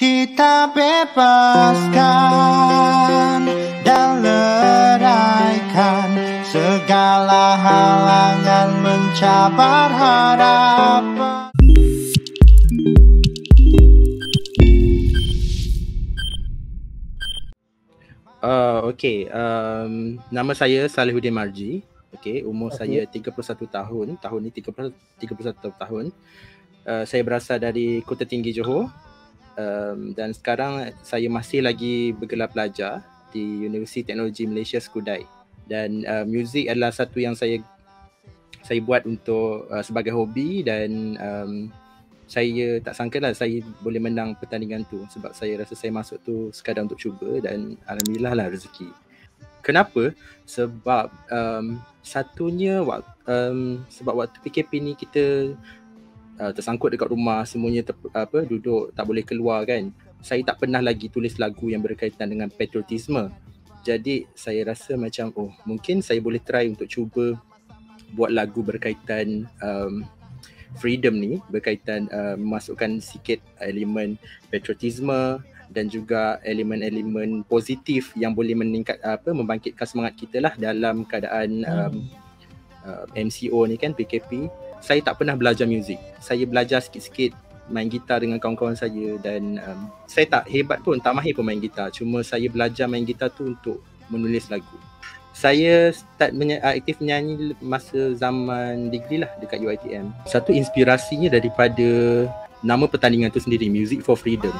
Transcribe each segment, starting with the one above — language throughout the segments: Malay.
Kita bebaskan dan leraikan segala halangan mencabar harapan. Uh, okay, um, nama saya Salihuddin Marji. Okay, umur okay. saya 31 tahun. Tahun ni 30, 31 tahun. Uh, saya berasal dari Kota Tinggi Johor. Um, dan sekarang saya masih lagi bergelar pelajar di Universiti Teknologi Malaysia Skudai. Dan uh, muzik adalah satu yang saya saya buat untuk uh, sebagai hobi dan um, saya tak sangka lah saya boleh menang pertandingan tu sebab saya rasa saya masuk tu sekadar untuk cuba dan Alhamdulillah lah rezeki. Kenapa? Sebab um, satunya um, sebab waktu PKP ni kita uh, tersangkut dekat rumah semuanya ter, apa duduk tak boleh keluar kan. Saya tak pernah lagi tulis lagu yang berkaitan dengan patriotisme. Jadi saya rasa macam oh mungkin saya boleh try untuk cuba buat lagu berkaitan um, freedom ni berkaitan uh, memasukkan sikit elemen patriotisme dan juga elemen-elemen positif yang boleh meningkat apa membangkitkan semangat kita lah dalam keadaan um, uh, MCO ni kan PKP saya tak pernah belajar muzik saya belajar sikit-sikit main gitar dengan kawan-kawan saya dan um, saya tak hebat pun tak mahir pun main gitar cuma saya belajar main gitar tu untuk menulis lagu saya start meny- uh, aktif menyanyi masa zaman degree lah dekat UiTM. Satu inspirasinya daripada nama pertandingan tu sendiri, Music for Freedom.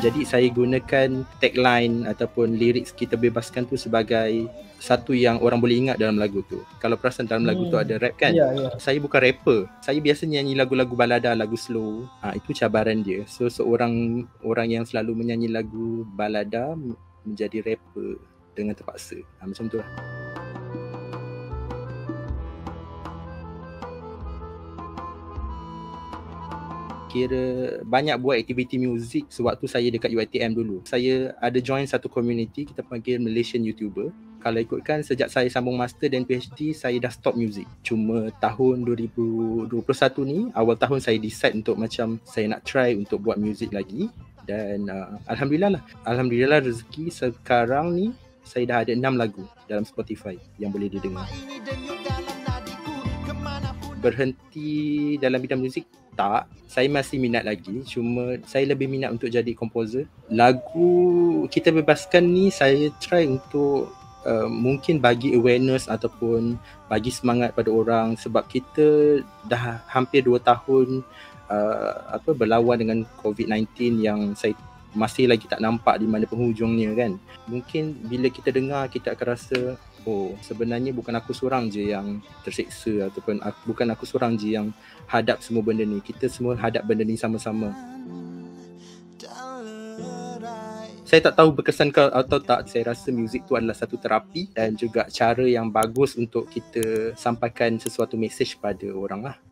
Jadi saya gunakan tagline ataupun lirik kita bebaskan tu sebagai satu yang orang boleh ingat dalam lagu tu. Kalau perasan dalam lagu hmm. tu ada rap kan? Yeah, yeah. Saya bukan rapper. Saya biasa nyanyi lagu-lagu balada, lagu slow. Ha, itu cabaran dia. So seorang orang yang selalu menyanyi lagu balada menjadi rapper dengan terpaksa. Ha, macam tu lah. Kira banyak buat aktiviti muzik sewaktu saya dekat UiTM dulu. Saya ada join satu community kita panggil Malaysian YouTuber. Kalau ikutkan sejak saya sambung master dan PhD saya dah stop muzik. Cuma tahun 2021 ni awal tahun saya decide untuk macam saya nak try untuk buat muzik lagi dan uh, alhamdulillah lah. Alhamdulillah rezeki sekarang ni saya dah ada 6 lagu dalam Spotify yang boleh didengar. Berhenti dalam bidang muzik tak, saya masih minat lagi cuma saya lebih minat untuk jadi komposer. Lagu kita bebaskan ni saya try untuk uh, mungkin bagi awareness ataupun bagi semangat pada orang sebab kita dah hampir 2 tahun uh, apa berlawan dengan COVID-19 yang saya masih lagi tak nampak di mana penghujungnya kan. Mungkin bila kita dengar kita akan rasa oh sebenarnya bukan aku seorang je yang terseksa ataupun aku, bukan aku seorang je yang hadap semua benda ni. Kita semua hadap benda ni sama-sama. Saya tak tahu berkesan ke atau tak. Saya rasa muzik tu adalah satu terapi dan juga cara yang bagus untuk kita sampaikan sesuatu mesej pada orang lah